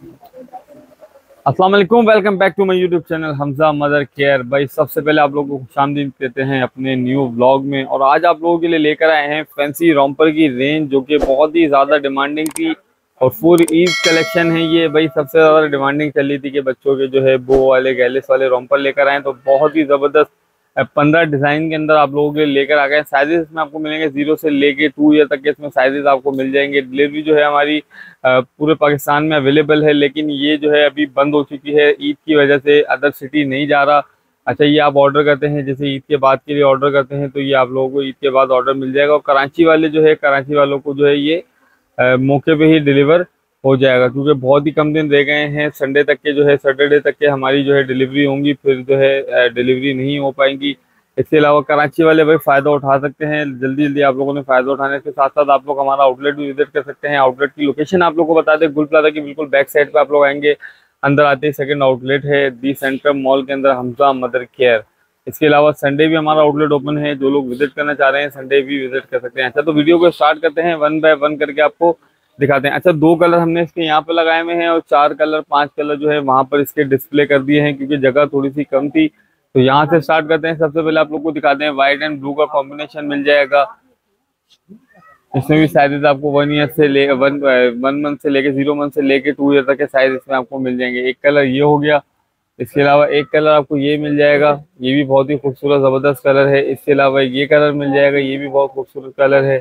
अस्सलाम वालेकुम welcome back to my YouTube channel Hamza Mother Care भाई, सबसे पहले आप लोगों को खुशामदीद कहते हैं अपने न्यू व्लॉग में। और आज आप लोगों के लिए लेकर आए हैं फैंसी रॉम्पर की रेंज जो कि बहुत ही ज़्यादा डिमांडिंग थी और फुल ईद कलेक्शन है ये। भाई, सबसे ज़्यादा डिमांडिंग चल रही थी कि बच्चों के जो है बो वाले गैलिस वाले रॉम्पर लेकर आए तो बहुत ही ज़बरदस्त पंद्रह डिज़ाइन के अंदर आप लोगों के लेकर आ गए साइजेस इसमें आपको मिलेंगे ज़ीरो से लेके टू ईयर तक के इसमें साइजेस आपको मिल जाएँगे। डिलीवरी जो है हमारी पूरे पाकिस्तान में अवेलेबल है, लेकिन ये जो है अभी बंद हो चुकी है। ईद की वजह से अदर सिटी नहीं जा रहा। अच्छा ये आप ऑर्डर करते हैं, जैसे ईद के बाद के लिए ऑर्डर करते हैं तो ये आप लोगों को ईद के बाद ऑर्डर मिल जाएगा। और कराची वाले जो है, कराची वालों को जो है ये मौके पर ही डिलीवर हो जाएगा, क्योंकि बहुत ही कम दिन रह गए हैं। संडे तक के जो है सैटरडे तक के हमारी जो है डिलीवरी होंगी, फिर जो है डिलीवरी नहीं हो पाएँगी। इसके अलावा कराची वाले भाई फ़ायदा उठा सकते हैं। जल्दी जल्दी आप लोगों ने फ़ायदा उठाने के साथ साथ आप लोग हमारा आउटलेट भी विज़िट कर सकते हैं। आउटलेट की लोकेशन आप लोग को बता दें। गुल प्लाजा की बिल्कुल बैक साइड पे आप लोग आएँगे। अंदर आते ही सेकंड आउटलेट है दी सेंटर मॉल के अंदर हमजा मदर केयर इसके अलावा संडे भी हमारा आउटलेट ओपन है। जो लोग विज़िट करना चाह रहे हैं संडे भी विज़िट कर सकते हैं। अच्छा तो वीडियो को स्टार्ट करते हैं। वन बाय वन करके आपको दिखाते हैं। अच्छा दो कलर हमने इसके यहाँ पे लगाए हुए हैं और चार कलर, पाँच कलर जो है वहाँ पर इसके डिस्प्ले कर दिए हैं क्योंकि जगह थोड़ी सी कम थी। तो यहाँ से स्टार्ट करते हैं। सबसे पहले आप लोग को दिखाते हैं व्हाइट एंड ब्लू का कॉम्बिनेशन मिल जाएगा। इसमें भी साइजेस आपको वन ईयर से ले वन वन मंथ से लेके ज़ीरो मंथ से लेके टू ईयर तक के साइज़ इसमें आपको मिल जाएँगे। एक कलर ये हो गया। इसके अलावा एक कलर आपको ये मिल जाएगा। ये भी बहुत ही खूबसूरत, ज़बरदस्त कलर है। इसके अलावा ये कलर मिल जाएगा। ये भी बहुत खूबसूरत कलर है।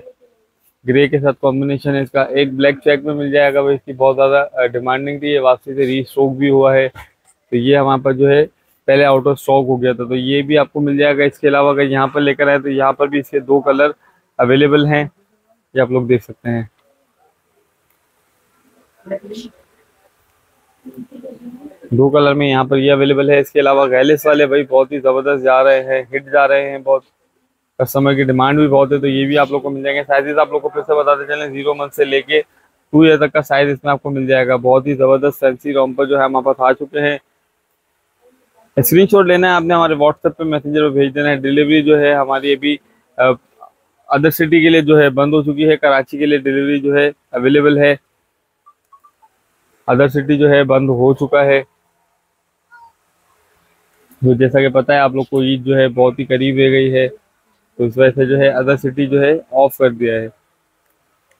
ग्रे के साथ कॉम्बिनेशन है, इसका एक ब्लैक चेक में मिल जाएगा, भाई इसकी बहुत ज़्यादा डिमांडिंग थी, ये वापसी से री रीस्टॉक भी हुआ है। तो ये हमारे पास जो है, पहले आउट ऑफ़ स्टॉक हो गया था तो ये भी आपको मिल जाएगा। इसके अलावा अगर यहाँ पर लेकर आए तो यहाँ पर भी इसके दो कलर अवेलेबल हैं, ये आप लोग देख सकते हैं। दो कलर में यहाँ पर ये अवेलेबल है। इसके अलावा गैलिस वाले भाई बहुत ही ज़बरदस्त जा रहे हैं हिट जा रहे हैं बहुत। कस्टमर की डिमांड भी बहुत है तो ये भी आप लोग को मिल जाएँगे। साइजेस आप लोग को फिर से बताते चलें ज़ीरो मंथ से लेके टू ईयर तक का साइज़ इसमें आपको मिल जाएगा। बहुत ही ज़बरदस्त फैंसी रॉम जो है हमारे पास आ चुके हैं। स्क्रीनशॉट लेना है, आपने हमारे व्हाट्सएप पे मैसेंजर पे भेज देना है। डिलीवरी जो है हमारी अभी अदर सिटी के लिए जो है बंद हो चुकी है। कराची के लिए डिलीवरी जो है अवेलेबल है। अदर सिटी जो है बंद हो चुका है। तो जैसा कि पता है, आप लोग को ईद जो है बहुत ही करीब रह गई है। तो इस वजह से जो है अदर सिटी जो है ऑफ़ कर दिया है।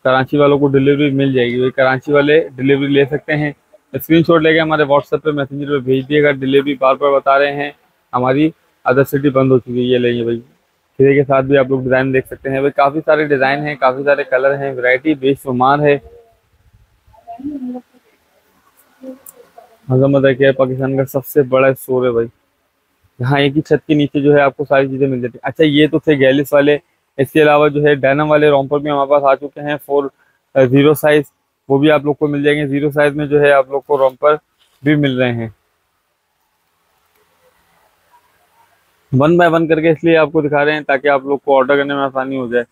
कराची वालों को डिलीवरी मिल जाएगी। कराची वाले डिलीवरी ले सकते हैं। स्क्रीनशॉट लेके हमारे व्हाट्सएप पे मैसेंजर पे भेज दिएगा। डिलीवरी बार बार बता रहे हैं। हमारी अदर सिटी बंद हो चुकी है। ये लेंगे भाई। खिरे के साथ भी आप लोग डिज़ाइन देख सकते हैं। भाई, काफ़ी सारे डिज़ाइन हैं, काफ़ी सारे कलर हैं वैरायटी बेशुमार है। हजमत है। पाकिस्तान का सबसे बड़ा स्टोर है भाई। यहाँ एक ही छत के नीचे जो है आपको सारी चीज़ें मिल जाती है। अच्छा ये तो थे गैलिस वाले। इसके अलावा जो है डैनम वाले रोमपर भी हमारे पास आ चुके हैं फोर ज़ीरो साइज़ वो भी आप लोग को मिल जाएँगे। ज़ीरो साइज़ में जो है आप लोग को रॉम्पर भी मिल रहे हैं। वन बाय वन करके इसलिए आपको दिखा रहे हैं ताकि आप लोग को ऑर्डर करने में आसानी हो जाए।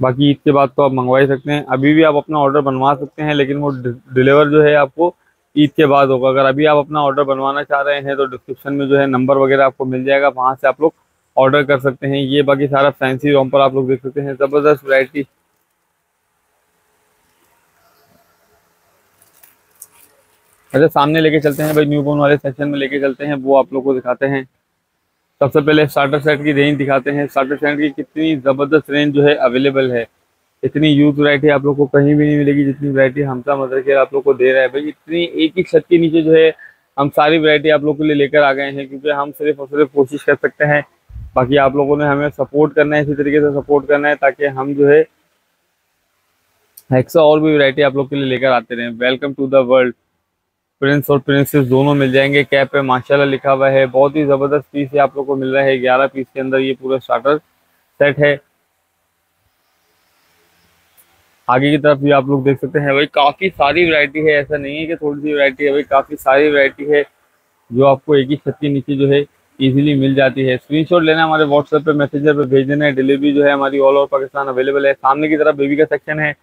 बाकी ईद के बाद तो आप मंगवा ही सकते हैं। अभी भी आप अपना ऑर्डर बनवा सकते हैं, लेकिन वो डिलीवर जो है आपको ईद के बाद होगा। अगर अभी आप अपना ऑर्डर बनवाना चाह रहे हैं तो डिस्क्रिप्शन में जो है नंबर वगैरह आपको मिल जाएगा। वहाँ से आप लोग ऑर्डर कर सकते हैं। ये बाकी सारा फैंसी रोम पर आप लोग देख सकते हैं। ज़बरदस्त वरायटी अच्छा सामने लेके चलते हैं भाई। न्यू बोर्न वाले सेक्शन में लेके चलते हैं। वो आप लोग को दिखाते हैं। सबसे पहले स्टार्टर सेट की रेंज दिखाते हैं। स्टार्टर सेट की कितनी ज़बरदस्त रेंज जो है अवेलेबल है। इतनी यूज़ वरायटी आप लोग को कहीं भी नहीं मिलेगी जितनी वरायटी हमसा मदर केयर आप लोग को दे रहा है। भाई, इतनी एक ही छत के नीचे जो है, हम सारी वरायटी आप लोग के लिए लेकर आ गए हैं क्योंकि हम सिर्फ़ और सिर्फ़ कोशिश कर सकते हैं। बाकी आप लोगों ने हमें सपोर्ट करना है, इसी तरीके से सपोर्ट करना है ताकि हम जो है एक्स्ट्रा और भी वैरायटी आप लोग के लिए लेकर आते रहे। Welcome to the world prince और प्रिंसेस दोनों मिल जाएँगे। कैप पे माशाल्लाह लिखा हुआ है। बहुत ही ज़बरदस्त पीस है आप लोग को मिल रहा है। ग्यारह पीस के अंदर ये पूरा स्टार्टर सेट है। आगे की तरफ़ भी आप लोग देख सकते हैं भाई, काफ़ी सारी वैरायटी है। ऐसा नहीं है कि थोड़ी सी वैरायटी है भाई, काफ़ी सारी वैरायटी है जो आपको एक ही छत के नीचे जो है इजीली मिल जाती है। स्क्रीनशॉट लेना हमारे व्हाट्सएप पे मैसेजर पे भेज देना है। डिलीवरी जो है हमारी ऑल ओवर पाकिस्तान अवेलेबल है। सामने की तरफ़ बेबी का सेक्शन है।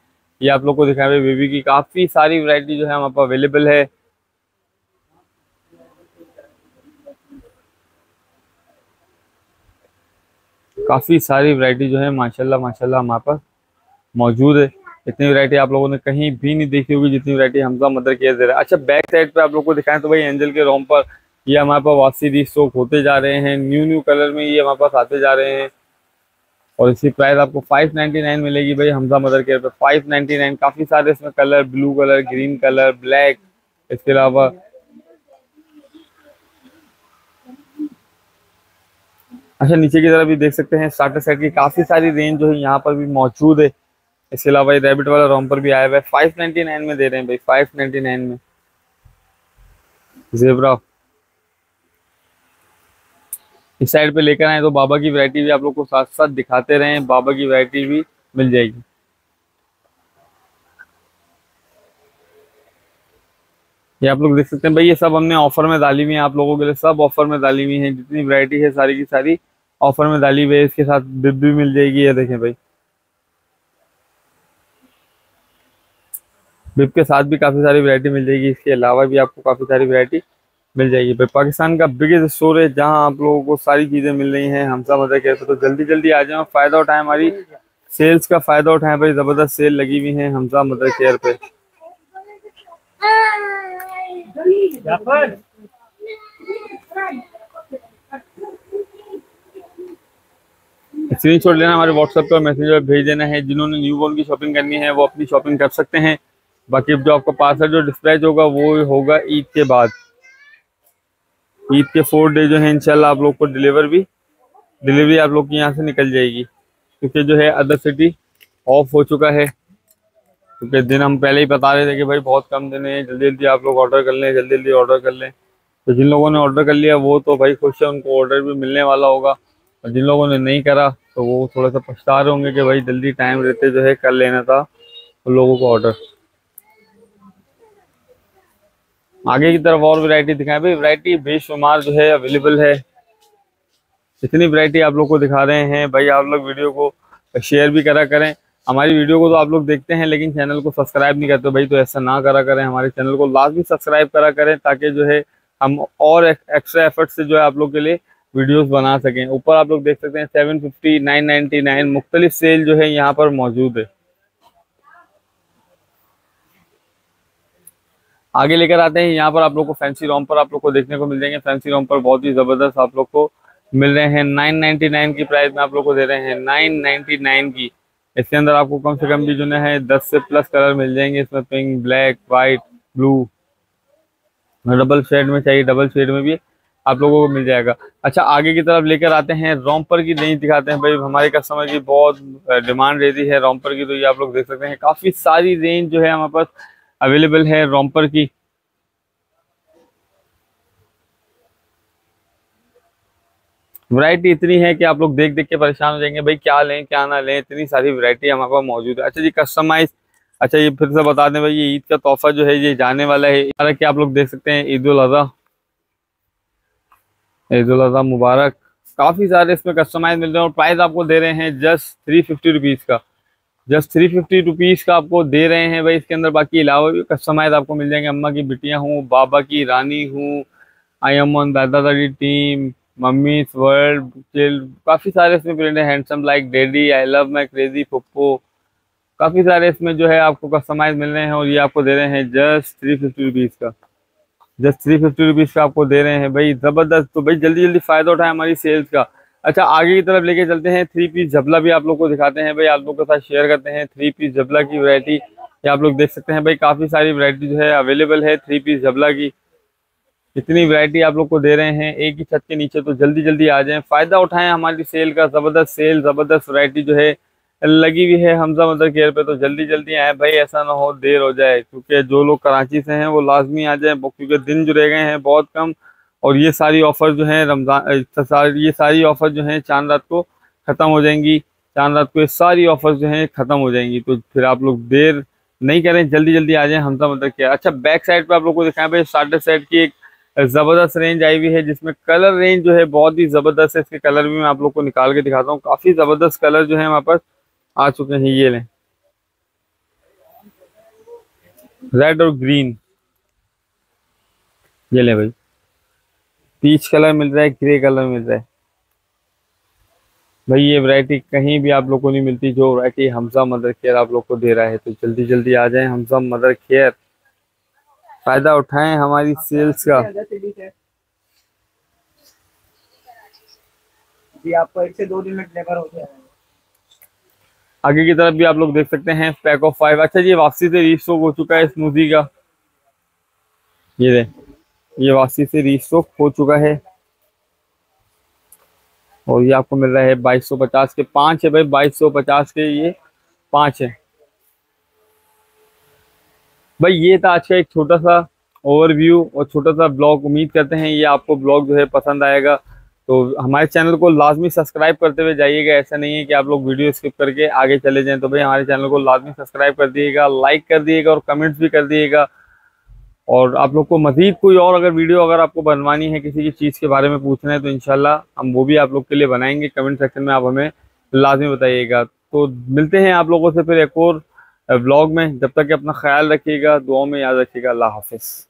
ये आप लोग को दिखाया बेबी की काफ़ी सारी वैरायटी जो है हमारे पास अवेलेबल है। काफ़ी सारी वैरायटी जो है, माशाल्लाह माशाल्लाह हमारे पास मौजूद है। इतनी वैरायटी आप लोगों ने कहीं भी नहीं देखी होगी जितनी वैरायटी हमजा मदर केयर दे रहा है। अच्छा बैक साइड पे आप लोग को दिखाएँ तो भाई एंजल के रोम पर ये हमारे पास वासी री स्टॉक होते जा रहे हैं। न्यू न्यू कलर में ये हमारे पास आते जा रहे हैं। और इसकी प्राइस आपको 599 मिलेगी भाई हमजा मदर केयर पे। 599 काफ़ी सारे इसमें colour blue colour green colour black इसके अलावा अच्छा नीचे की तरफ़ भी देख सकते हैं। स्टार्टर सेट की काफ़ी सारी रेंज जो है यहाँ पर भी मौजूद है। इसके अलावा ये रेबिट वाला रोम पर भी आया हुआ है। फाइव नाइनटी नाइन में दे रहे हैं भाई फाइव नाइनटी नाइन में। जेबरा इस साइड पे लेकर आए तो बाबा की वैरायटी भी आप लोग को साथ साथ दिखाते रहे, बाबा की वैरायटी भी मिल जाएगी। ये आप लोग देख सकते हैं भाई, ये सब हमने ऑफ़र में डाली हुई है आप लोगों के लिए। सब ऑफ़र में डाली हुई है, जितनी वैरायटी है सारी की सारी ऑफ़र में डाली हुई है, इसके साथ बिब भी मिल जाएगी। ये देखें भाई। बिब के साथ भी काफ़ी सारी वैरायटी मिल जाएगी, इसके अलावा भी आपको काफ़ी सारी वैरायटी मिल जाएगी। भाई पाकिस्तान का बिगेस्ट स्टोर है जहाँ आप लोगों को सारी चीज़ें मिल रही हैं हमसा मज़ा कहते तो जल्दी जल्दी आ जाए फ़ायदा उठाएँ हमारी सेल्स का, फ़ायदा उठाएँ भाई, ज़बरदस्त सेल लगी हुई है हमसा मदर केयर पे। स्क्रीन छोड़ लेना हमारे व्हाट्सएप पर मैसेज भेज देना है। जिन्होंने न्यू बॉर्न की शॉपिंग करनी है, वो अपनी शॉपिंग कर सकते हैं। बाकी जो आपका पार्सल जो डिस्पैच होगा, वो होगा ईद के बाद। ईद के फोर डे जो है, इंशाल्लाह आप लोग को डिलीवर भी डिलीवरी आप लोग की यहाँ से निकल जाएगी। क्योंकि जो है अदर सिटी ऑफ़ हो चुका है। क्योंकि दिन हम पहले ही बता रहे थे कि भाई बहुत कम दिन है जल्दी जल्दी आप लोग ऑर्डर कर लें जल्दी जल्दी ऑर्डर कर लें। तो जिन लोगों ने ऑर्डर कर लिया, वो तो भाई खुश है, उनको ऑर्डर भी मिलने वाला होगा। और जिन लोगों ने नहीं करा तो वो थोड़ा सा पछता रहे होंगे कि भाई जल्दी टाइम रहते जो है कर लेना था, उन लोगों को ऑर्डर आगे की तरफ़ और वैरायटी दिखाएँ। भाई वैरायटी बेशुमार जो है अवेलेबल है। इतनी वैरायटी आप लोग को दिखा रहे हैं। भाई, आप लोग वीडियो को शेयर भी करा करें। हमारी वीडियो को तो आप लोग देखते हैं, लेकिन चैनल को सब्सक्राइब नहीं करते। भाई तो ऐसा ना करा करें। हमारे चैनल को लाजमी सब्सक्राइब करा करें, ताकि जो है हम और एक्स्ट्रा एफर्ट से जो है आप लोग के लिए वीडियोस बना सकें। ऊपर आप लोग देख सकते हैं seven fifty nine ninety nine मुख्तलिफ़ सेल जो है यहाँ पर मौजूद है। आगे लेकर आते हैं। यहाँ पर आप लोग को फैंसी रोम पर आप लोग को देखने को मिल जाएँगे। फैंसी रोम पर बहुत ही ज़बरदस्त आप लोग को मिल रहे हैं। 999 की प्राइस में आप लोग को दे रहे हैं। 999 की। इसके अंदर आपको कम से कम भी जो है, दस से प्लस कलर मिल जाएँगे। इसमें pink black white blue double shade में चाहिए डबल शेड में भी आप लोगों को मिल जाएगा। अच्छा आगे की तरफ़ लेकर आते हैं। रोमपर की रेंज दिखाते हैं। भाई, हमारे कस्टमर की बहुत डिमांड रहती है रोमपर की। तो ये आप लोग देख सकते हैं। काफ़ी सारी रेंज जो है हमारे पास अवेलेबल है रोमपर की? वैरायटी इतनी है कि आप लोग देख देख के परेशान हो जाएँगे, भाई क्या लें, क्या ना लें, इतनी सारी वैरायटी हमारे पास मौजूद है। अच्छा जी कस्टमाइज अच्छा ये फिर से बता दें भाई, ये ईद का तोहफा जो है, ये जाने वाला है। कि आप लोग देख सकते हैं, ईद उल अजहा। ईद उल अजहा मुबारक। काफ़ी सारे इसमें कस्टमाइज मिल रहे हैं और प्राइस आपको दे रहे हैं जस्ट थ्री फिफ्टी रुपीज़ का। जस्ट थ्री फिफ्टी रुपीज़ का आपको दे रहे हैं भाई इसके अंदर बाकी अलावा भी कस्टमाइज आपको मिल जाएँगे। अम्मा की बिटियाँ हूँ, बाबा की रानी हूँ, आई एम ऑन दादा दादी टीम मम्मी वर्ल्ड चिल काफ़ी सारे इसमें print handsome like daddy I love my crazy Pappo काफ़ी सारे इसमें जो है आपको कस्टमाइज मिल रहे हैं और ये आपको दे रहे हैं जस्ट थ्री फिफ्टी रुपीज़ का। जस्ट थ्री फिफ्टी रुपीज़ का आपको दे रहे हैं भाई। ज़बरदस्त। तो भाई जल्दी जल्दी फ़ायदा उठाए हमारी सेल्स का। अच्छा आगे की तरफ़ लेके चलते हैं। थ्री पीस जबला भी आप लोग को दिखाते हैं भाई, आप लोग के साथ शेयर करते हैं। थ्री पीस जबला की वैरायटी ये आप लोग देख सकते हैं भाई, काफ़ी सारी वैरायटी जो है अवेलेबल है थ्री पीस जबला की। इतनी वैरायटी आप लोग को दे रहे हैं। एक ही छत के नीचे तो जल्दी जल्दी आ जाएँ। फ़ायदा उठाएँ हमारी सेल का, ज़बरदस्त सेल ज़बरदस्त वैरायटी जो है, लगी हुई है हमजा मदर केयर पे तो जल्दी जल्दी आए। भाई, ऐसा ना हो, देर हो जाए, क्योंकि जो लोग कराची से हैं, वो लाजमी आ जाए। क्योंकि दिन जो रह गए हैं, बहुत कम। और ये सारी ऑफ़र जो हैं रमज़ान ये सारी ऑफ़र जो हैं चाँद रात को ख़त्म हो जाएँगी। चाँद रात को ये सारी ऑफ़र जो हैं ख़त्म हो जाएँगी। तो फिर आप लोग देर नहीं करें जल्दी जल्दी आ जाएँ। हमसा मदर केयर अच्छा बैक साइड पर आप लोग को दिखाएँ भाई स्टार्टर साइड की एक ज़बरदस्त रेंज आई हुई है, जिसमें कलर रेंज जो है बहुत ही ज़बरदस्त है। इसके कलर भी मैं आप लोग को निकाल के दिखाता हूँ। काफ़ी ज़बरदस्त कलर जो है वहाँ पर आ चुके हैं, ये लें। रेड और ग्रीन ये लें भाई। पीच कलर मिल रहा है ग्रे कलर मिल रहा है। भाई ये वैरायटी कहीं भी आप लोग को नहीं मिलती जो वैरायटी हमजा मदर केयर आप लोग को दे रहा है। तो जल्दी जल्दी आ जाएँ हमजा मदर केयर फ़ायदा उठाएँ हमारी सेल्स का। जी आपको एक से दो दिन में डिलीवर हो जाएगा। आगे की तरफ़ भी आप लोग देख सकते हैं पैक ऑफ़ फाइव अच्छा जी वापसी से रीस्टॉक हो चुका है स्मूदी का। ये दे ये वापसी से रीस्टॉक हो चुका है। और ये आपको मिल रहा है बाईस सौ पचास के पाँच है भाई, बाईस सौ पचास के ये पाँच है। भाई ये था आज का एक छोटा सा ओवरव्यू और छोटा सा ब्लॉग। उम्मीद करते हैं ये आपको ब्लॉग जो है पसंद आएगा। तो हमारे चैनल को लाजमी सब्सक्राइब करते हुए जाइएगा। ऐसा नहीं है कि आप लोग वीडियो स्किप करके आगे चले जाएँ तो भाई हमारे चैनल को लाजमी सब्सक्राइब कर दिएगा लाइक कर दिएगा और कमेंट्स भी कर दिएगा और आप लोग को मजीद कोई और अगर वीडियो अगर आपको बनवानी है किसी की चीज़ के बारे में पूछना है तो इनशाला हम वो भी आप लोग के लिए बनाएँगे। कमेंट सेक्शन में आप हमें लाजमी बताइएगा। तो मिलते हैं आप लोगों से फिर एक और ब्लॉग में। जब तक कि अपना ख्याल रखिएगा, दुआओं में याद रखिएगा। अल्लाह हाफिज़।